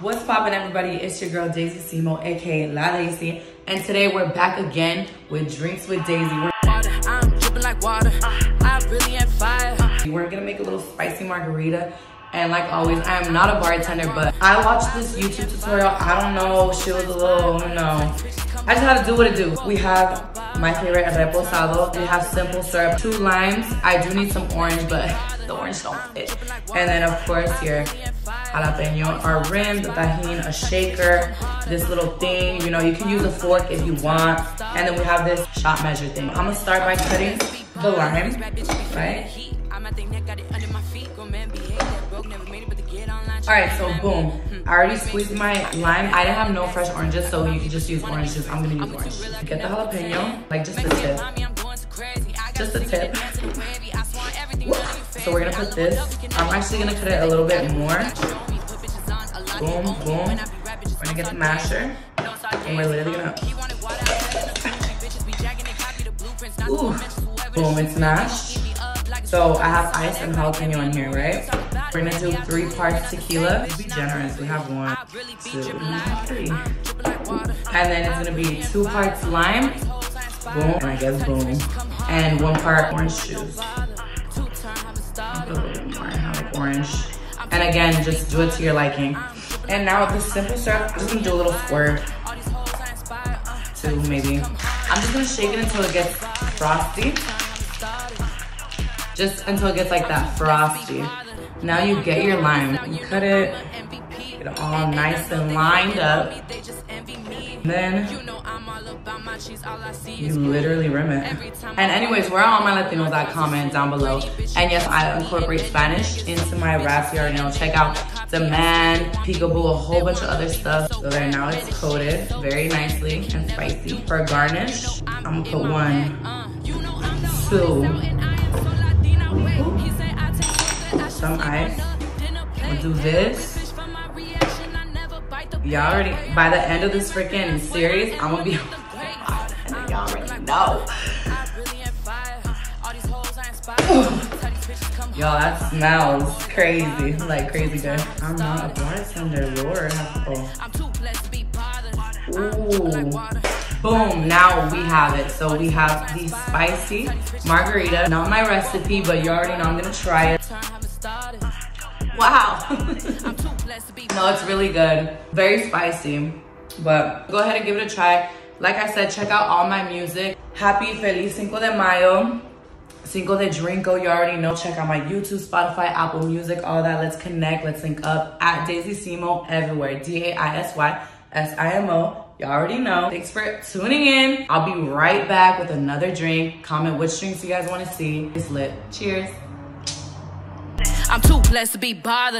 What's poppin' everybody? It's your girl Daisy Simo, aka La Daisy. And today we're back again with Drinks with Daisy. We're, I'm dripping like water. I really we're gonna make a little spicy margarita. And like always, I am not a bartender, but I watched this YouTube tutorial. I don't know, she was a little, you know. I just had to do what it do. We have my favorite reposado. We have simple syrup, two limes. I do need some orange, but the orange don't fit. And then of course your jalapeno, our rim, the Tajín, a shaker, this little thing. You know, you can use a fork if you want. And then we have this shot measure thing. I'm gonna start by cutting the lime, right? All right, so boom. I already squeezed my lime. I didn't have no fresh oranges, so you can just use oranges. I'm gonna use orange. Get the jalapeno, like just the tip. Just the tip. So we're gonna put this. I'm actually gonna cut it a little bit more. Boom, boom. We're gonna get the masher. And we're literally gonna... Ooh. Boom, it's mashed. So I have ice and jalapeno in here, right? We're gonna do three parts tequila. Be generous, we have one, two, three. And then it's gonna be two parts lime, boom, and I guess boom. And one part orange juice. A little bit more, I like orange. And again, just do it to your liking. And now with the simple syrup, I'm just gonna do a little squirt. Two, maybe. I'm just gonna shake it until it gets frosty. Just until it gets like that frosty. Now you get your lime, you cut it, get it all nice and lined up. Then you literally rim it. And anyways, where are all my Latinos at? Comment down below. And yes, I incorporate Spanish into my raps. You already know. Check out Demand, Peekaboo, a whole bunch of other stuff. So there, now it's coated very nicely and spicy. For garnish, I'm gonna put one, two, some ice. We'll do this. Y'all already, by the end of this freaking series, I'm gonna be, y'all already know. Y'all, that smells crazy, like crazy good. I'm not a bartender, Lord. Ooh. Boom, now we have it. So we have the spicy margarita. Not my recipe, but you already know I'm gonna try it. Wow. no, it's really good. Very spicy, but go ahead and give it a try. Like I said, check out all my music. Happy Feliz Cinco de Mayo. Cinco de Drinko, you already know. Check out my YouTube, Spotify, Apple Music, all that. Let's connect, let's link up at Daisy Simo everywhere. D-A-I-S-Y-S-I-M-O. Y'all already know. Thanks for tuning in. I'll be right back with another drink. Comment which drinks you guys want to see. It's lit. Cheers. I'm too blessed to be bothered.